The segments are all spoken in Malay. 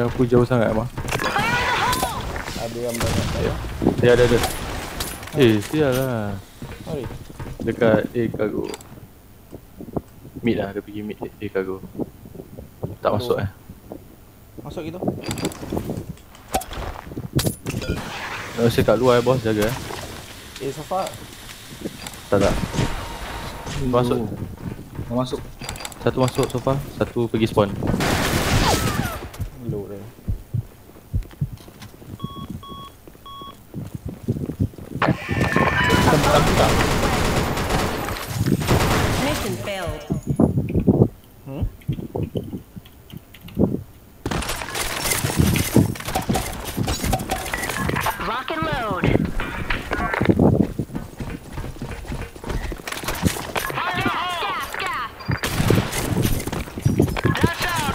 Jangan aku jauh sangat mah. Ada yang banyak saya. Dia ada ada. Eh, sial lah. Sorry. Dekat A cargo. Mid lah, dia pergi mid A cargo. Tak masuk eh. Masuk gitu. Nak rasa kat luar eh bos, jaga eh. Eh Safa. Tak tak. Masuk. Dah masuk. Satu masuk sofa, satu pergi spawn. Low dia. Mission failed. Hmm? Lock and load. Gas, gas. Gas out.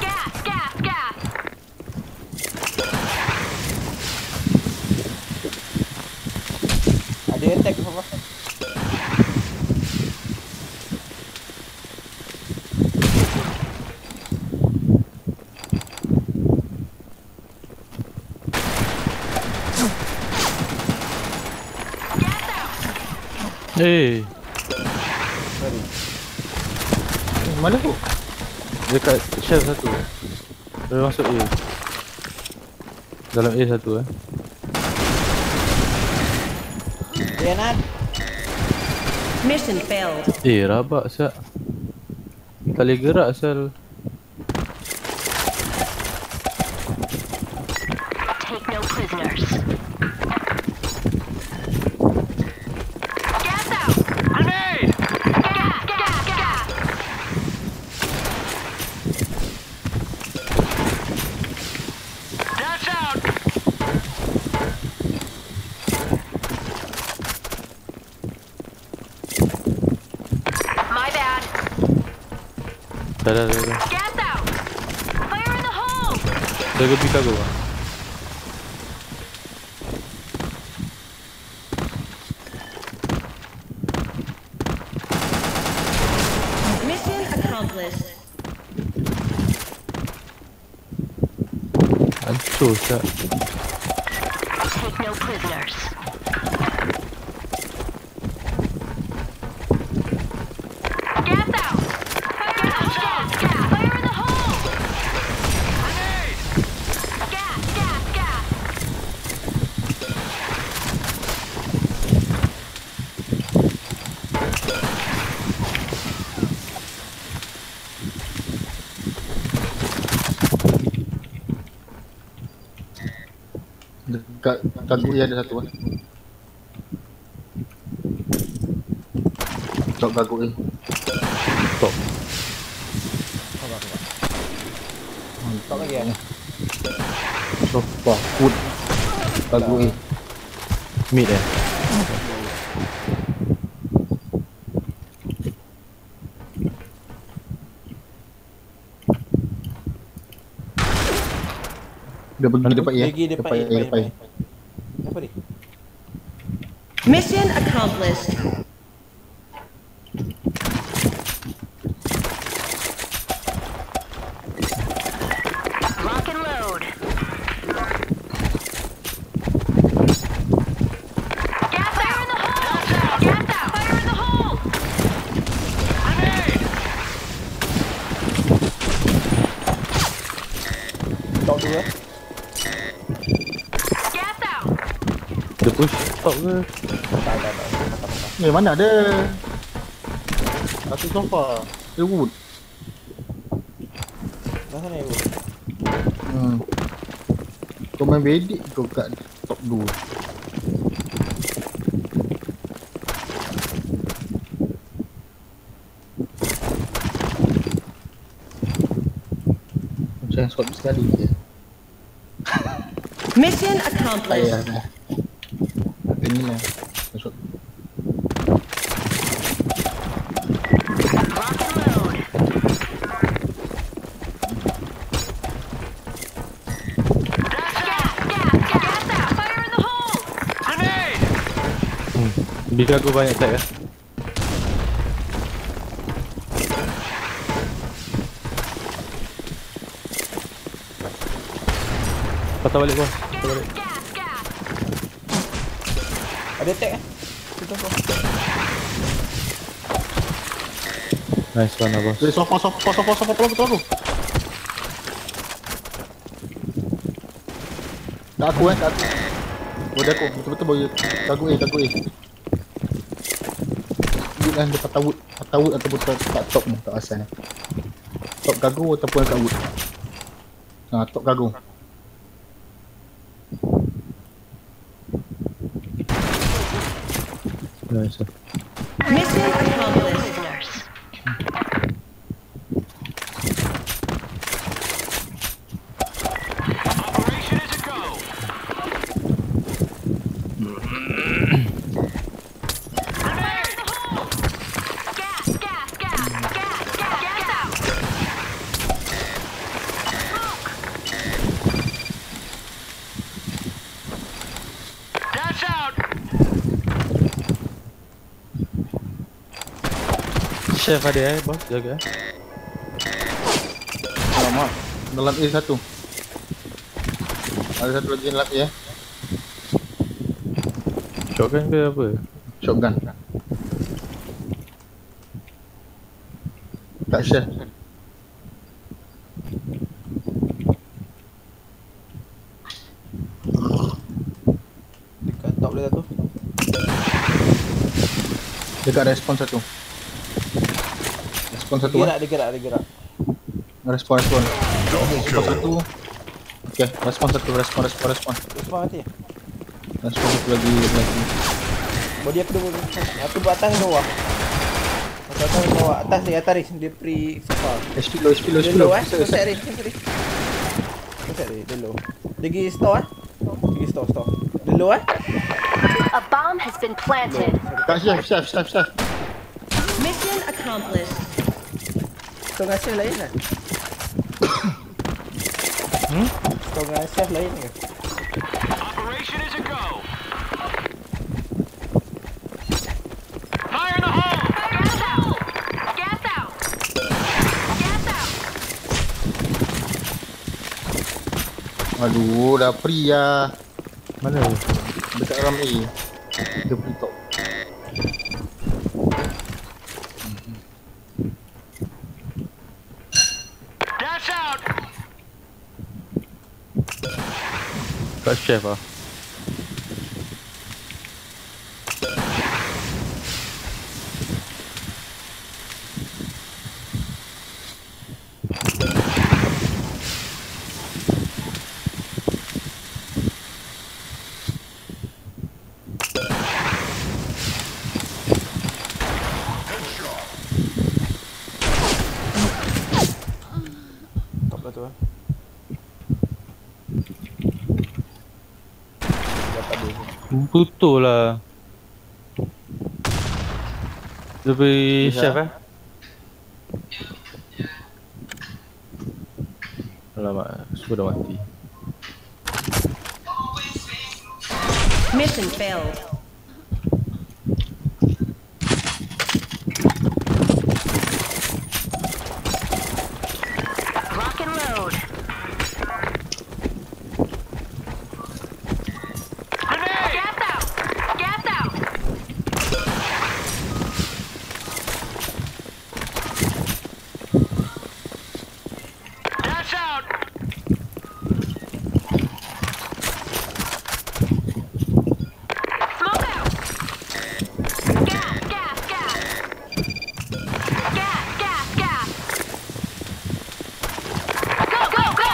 Gas, gas, gas. Ada attack Safa. Eh, Sorry. Mana tu? dekat shelf satu. Dia masuk A. Dalam A satu eh. Renan. Mission failed. Eh, rabak sat. Tak boleh gerak sel. Take no prisoners. Gas out. Grenade. Gas, gas, gas. Gas out. My bad. Dah dah dah. dah. Gas out. Fire in the hole. Jaga B cargo ah. Mission accomplished. Hancur sat. Take no prisoners. Gas out! Fire in the hole! Gas! Fire in the hole! Gas! Gas! Gas! Dekat dia ada satu kan. Top kagu ni. Top. Stop lagi ya. Sofa food. Kagu ni. Mid eh. Dia pergi depan ya. Pergi depan A, depan depan A, depan. depan Apa ni? Mission accomplished. Lock and load. Gas out! in the hole! Gas out! Fire in the hole! Stop dulu eh. Gas out! Dia top ke? Tak tak tak. tak, tak, tak. Eh mana ada? Satu sofa. Dia wood. Dah sana ibu. Hmm. Kau main bedik kau kat top 2. Macam squad sekali je. Mission Tak accomplished. payah dah. Tak ni lah. Masuk. Hole. Hmm. Aku banyak tag ya. Patah balik bos. Patah balik. Ada attack eh? Tutup kau. Nice one bos. Eh, sofa, sofa, sofa, sofa, tolong, tolong aku. Tak aku eh, tak aku. Bodoh aku, betul-betul aku eh, tak aku eh. Dia kan dia patah wood. Patah wood ataupun tak, tak top ni, tak asal ni. Top gagu ataupun kat wood. Ha, top gagu. Mission accomplished. Prisoners. Chef ada eh bos, jaga eh. Alamak. Dalam A satu. Ada satu lagi dalam A eh. Shotgun ke apa? Shotgun. Tak share. Dekat top dia satu. Dekat respon satu. Respon satu Dia eh. gerak, dia gerak, dia gerak. Respon, respon. Respon satu. Okay, respon satu, respon, respon, respon. Semua mati. Respon satu lagi, lagi. Body aku dua. Aku buat atas ke bawah. Aku atas ke bawah. Atas dia, atas Riz. Dia pre sofa. HP low, HP low, Dia HP low low. eh. Riz, Riz. Riz, dia low. Dia pergi store eh. Dia pergi store, store. Dia low eh. A bomb has been planted. Chef, chef, chef, chef. Mission accomplished. Dengan chef lain kan? hmm? Dengan chef lain ke? Operation is a go. Fire in the hole! Gas out. Gas out. Gas out. Aduh, dah free lah. Mana? Dekat A. Dia free top. Gas out! Kat Betul lah. Pergi Ya. chef eh. Alamak, semua dah mati. Mission failed. Lock and load. Grenade! Gas out. Gas out. Gas out! Smoke out. Gas, gas, gas. Gas, gas, gas. Go, go, go,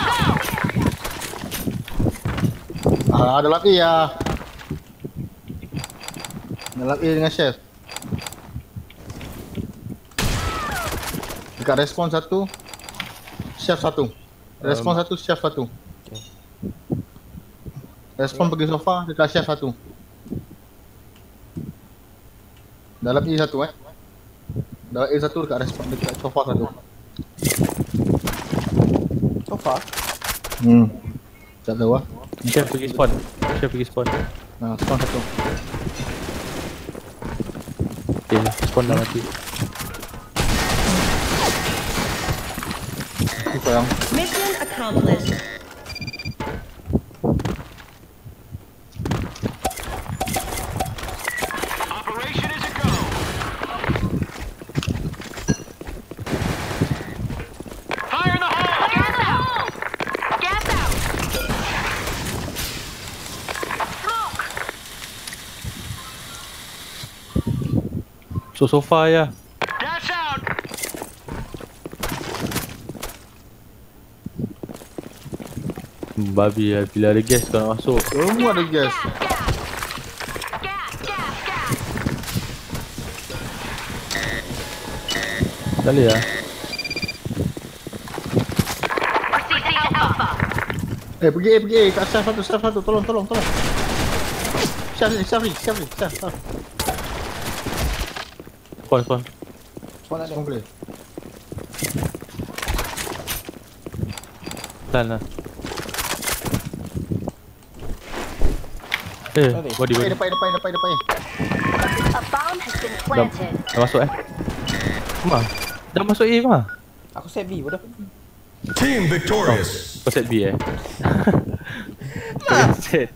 go. Ah, dalam A lah. Dalam A dengan chef. Dekat respon satu. Chef satu. Respon satu, chef satu. Okay. Respon pergi sofa, dekat chef satu. Dalam A satu eh. Dalam A satu dekat respon dekat sofa satu. Sofa. Hmm. Tak tahu ah. Chef pergi spawn. Chef pergi spawn. Ha, spawn satu. Okay, spawn dah mati. Sayang. Mission accomplished. Operation is a go. Fire in the hole! Fire in the hole! Gas out! Smoke! So far ya. Out! Babi lah bila ada gas kau nak masuk. Semua ada gas. Tak boleh lah. RCC Alpha! Eh pergi A pergi A kat staff satu staff satu tolong tolong tolong. Staff ni staff ni staff ni staff. staff. Spawn spawn. Spawn ada. Semua boleh. Tahan lah. Eh, body Depan body. depan depan depan depan. A bomb has been Dah, planted. dah masuk eh. Mah. Dah masuk A mah. Aku set B bodoh. Team victorious. Kau set B eh. Kau set.